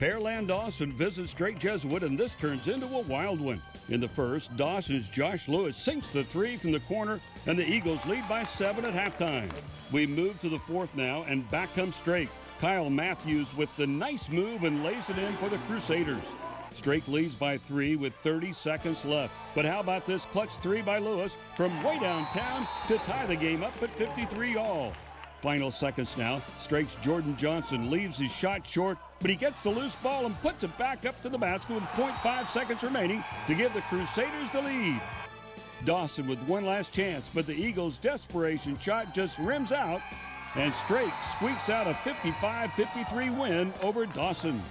Pearland Dawson visits Strake Jesuit, and this turns into a wild one. In the first, Dawson's Josh Lewis sinks the three from the corner, and the Eagles lead by seven at halftime. We move to the fourth now, and back comes Strake. Kyle Matthews with the nice move and lays it in for the Crusaders. Strake leads by three with 30 seconds left. But how about this clutch three by Lewis from way downtown to tie the game up at 53 all? Final seconds now. Strake's Jordan Johnson leaves his shot short, but he gets the loose ball and puts it back up to the basket with 0.5 seconds remaining to give the Crusaders the lead. Dawson with one last chance, but the Eagles' desperation shot just rims out, and Strake squeaks out a 55 53 win over Dawson.